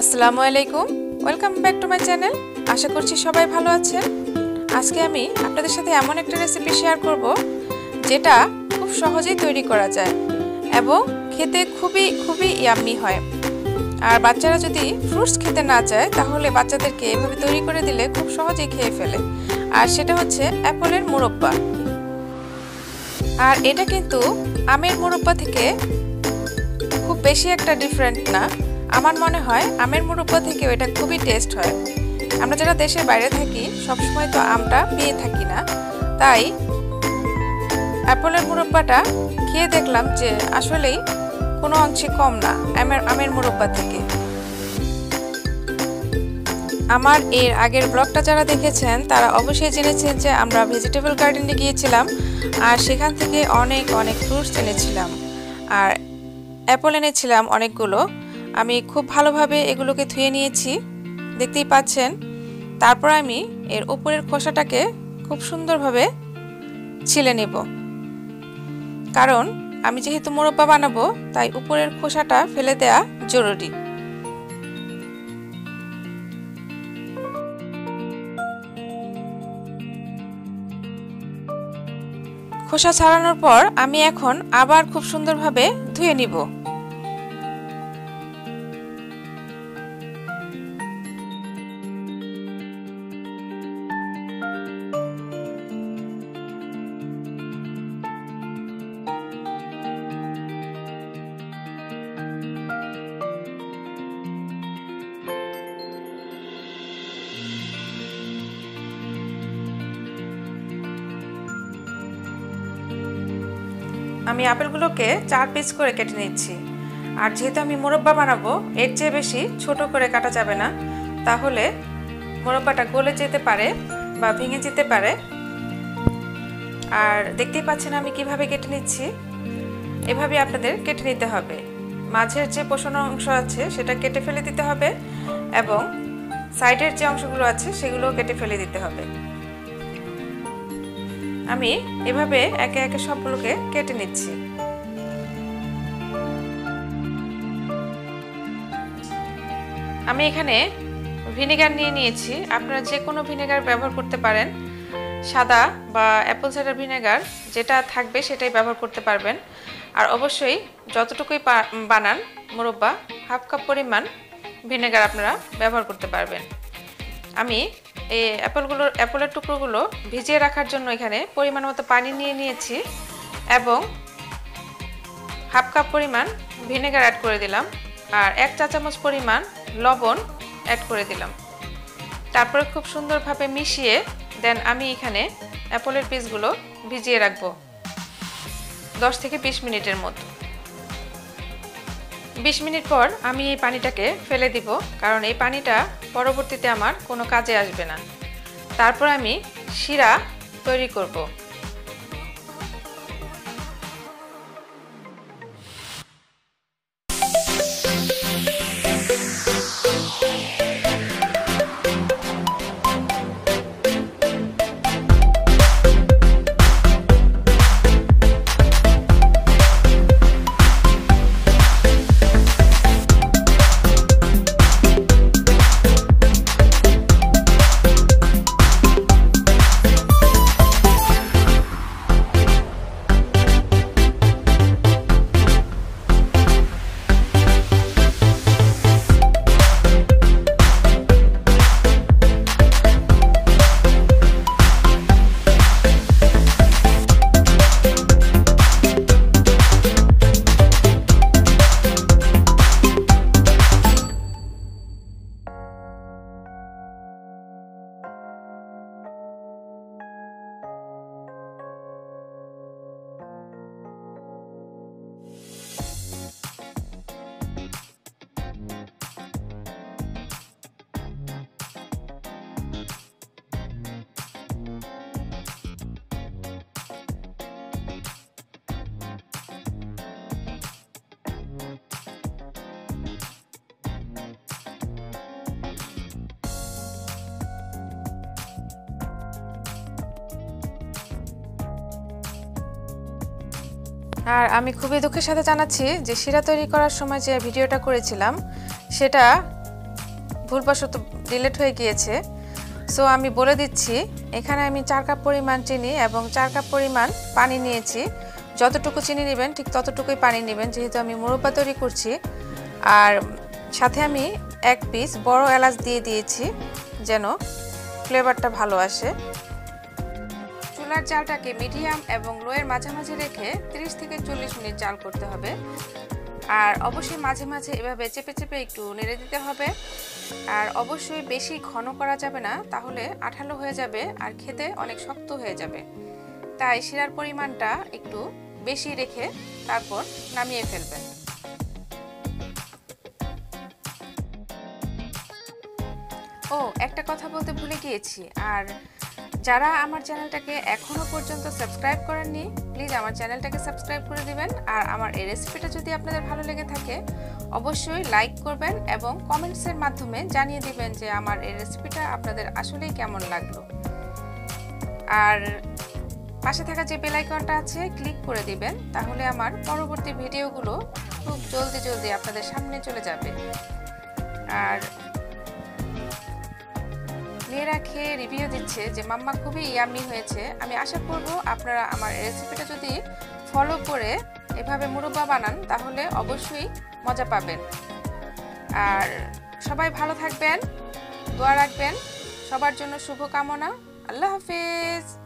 আসসালামু আলাইকুম। Welcome back to my channel আশা করছি সবাই ভালো আছেন। আজকে আমি আপনাদের সাথে এমন একটা রেসিপি শেয়ার করব, যেটা খুব সহজেই তৈরি করা যায় এবং খেতে খুবই খুবই ইয়াম্মি হয়। আর বাচ্চারা যদি ফ্রুটস খেতে না চায়, তাহলে বাচ্চাদেরকে এভাবে তৈরি করে দিলে খুব সহজেই খেয়ে ফেলে। আর সেটা হচ্ছে অ্যাপলের মুরব্বা। আর এটা কিন্তু আমের মুরব্বা থেকে খুব বেশি একটা ডিফারেন্ট না। আমার মনে হয় আমের মুরব্বা থেকেও এটা খুবই টেস্ট হয়। আমরা যারা দেশের বাইরে থাকি, সবসময় তো আমটা পেয়ে থাকি না। তাই অ্যাপলের মুরব্বাটা খেয়ে দেখলাম যে আসলেই কোনো অংশে কম না আমের আমের মুরব্বা থেকে। আমার এর আগের ব্লগটা যারা দেখেছেন, তারা অবশ্যই জেনেছেন যে আমরা ভেজিটেবল গার্ডেনে গিয়েছিলাম আর সেখান থেকে অনেক অনেক ফ্রুটস এনেছিলাম। আর অ্যাপল এনেছিলাম অনেকগুলো। আমি খুব ভালোভাবে এগুলোকে ধুয়ে নিয়েছি। দেখতেই পাচ্ছেন, তারপর আমি এর উপরের খোসাটাকে খুব সুন্দরভাবে ছিলে নেব। কারণ আমি যেহেতু মোরব্বা বানাবো, তাই উপরের খোসাটা ফেলে দেয়া জরুরি। খোসা ছাড়ানোর পর আমি এখন আবার খুব সুন্দরভাবে ধুয়ে নিব। আমি আপেলগুলোকে চার পিস করে কেটে নিচ্ছি। আর যেহেতু আমি মোরব্বা বানাবো, এর চেয়ে বেশি ছোট করে কাটা যাবে না। তাহলে মোরব্বাটা গলে যেতে পারে বা ভেঙে যেতে পারে। আর দেখতেই পাচ্ছেন আমি কীভাবে কেটে নিচ্ছি। এভাবে আপনাদের কেটে নিতে হবে। মাঝের যে পোষণ অংশ আছে, সেটা কেটে ফেলে দিতে হবে এবং সাইডের যে অংশগুলো আছে সেগুলো কেটে ফেলে দিতে হবে। আমি এভাবে একে একে সবগুলোকে কেটে নিচ্ছি। আমি এখানে ভিনেগার নিয়ে নিয়েছি। আপনারা যে কোনো ভিনেগার ব্যবহার করতে পারেন। সাদা বা অ্যাপল সাইডার ভিনেগার যেটা থাকবে সেটাই ব্যবহার করতে পারবেন। আর অবশ্যই যতটুকুই বানান, মোরব্বা, হাফ কাপ পরিমাণ ভিনেগার আপনারা ব্যবহার করতে পারবেন। আমি এই অ্যাপলগুলোর অ্যাপলের টুকরোগুলো ভিজিয়ে রাখার জন্য এখানে পরিমাণ মতো পানি নিয়ে নিয়েছি এবং হাফ কাপ পরিমাণ ভিনেগার অ্যাড করে দিলাম আর এক চা চামচ পরিমাণ লবণ অ্যাড করে দিলাম। তারপরে খুব সুন্দরভাবে মিশিয়ে দেন আমি এখানে অ্যাপলের পিসগুলো ভিজিয়ে রাখব। দশ থেকে বিশ মিনিটের মতো। বিশ মিনিট পর আমি এই পানিটাকে ফেলে দিব, কারণ এই পানিটা পরবর্তীতে আমার কোনো কাজে আসবে না। তারপর আমি শিরা তৈরি করব। আর আমি খুবই দুঃখের সাথে জানাচ্ছি যে শিরা তৈরি করার সময় যে ভিডিওটা করেছিলাম, সেটা ভুলবশত ডিলেট হয়ে গিয়েছে। সো আমি বলে দিচ্ছি, এখানে আমি চার কাপ পরিমাণ চিনি এবং চার কাপ পরিমাণ পানি নিয়েছি। যতটুকু চিনি নেবেন, ঠিক ততটুকুই পানি নেবেন, যেহেতু আমি মুরব্বা তৈরি করছি। আর সাথে আমি এক পিস বড় এলাচ দিয়ে দিয়েছি, যেন ফ্লেভারটা ভালো আসে। চুলার জালটাকে মিডিয়াম এবং লোয়ের মাঝামাঝি রেখে 30 থেকে চল্লিশ মিনিট জাল করতে হবে। আর অবশ্যই মাঝে মাঝে এভাবে চেপে চেপে একটু নেড়ে দিতে হবে। আর অবশ্যই বেশি ঘন করা যাবে না, তাহলে আঠালো হয়ে যাবে আর খেতে অনেক শক্ত হয়ে যাবে। তাই শিরার পরিমাণটা একটু বেশি রেখে তারপর নামিয়ে ফেলবেন। ও, একটা কথা বলতে ভুলে গিয়েছি। আর যারা আমার চ্যানেলটাকে এখনও পর্যন্ত সাবস্ক্রাইব করেননি প্লিজ আমার চ্যানেলটাকে সাবস্ক্রাইব করে দিবেন। আর আমার এই রেসিপিটা যদি আপনাদের ভালো লেগে থাকে, অবশ্যই লাইক করবেন এবং কমেন্টসের মাধ্যমে জানিয়ে দিবেন যে আমার এই রেসিপিটা আপনাদের আসলেই কেমন লাগল। আর পাশে থাকা যে বেল আইকনটা আছে ক্লিক করে দিবেন, তাহলে আমার পরবর্তী ভিডিওগুলো খুব জলদি জলদি আপনাদের সামনে চলে যাবে। আর মেয়েরা খেয়ে রিভিউ দিচ্ছে যে, মাম্মা খুবই ইয়ামি হয়েছে। আমি আশা করব আপনারা আমার রেসিপিটা যদি ফলো করে এভাবে মুরব্বা বানান, তাহলে অবশ্যই মজা পাবেন। আর সবাই ভালো থাকবেন, দোয়া রাখবেন। সবার জন্য শুভকামনা। আল্লাহ হাফিজ।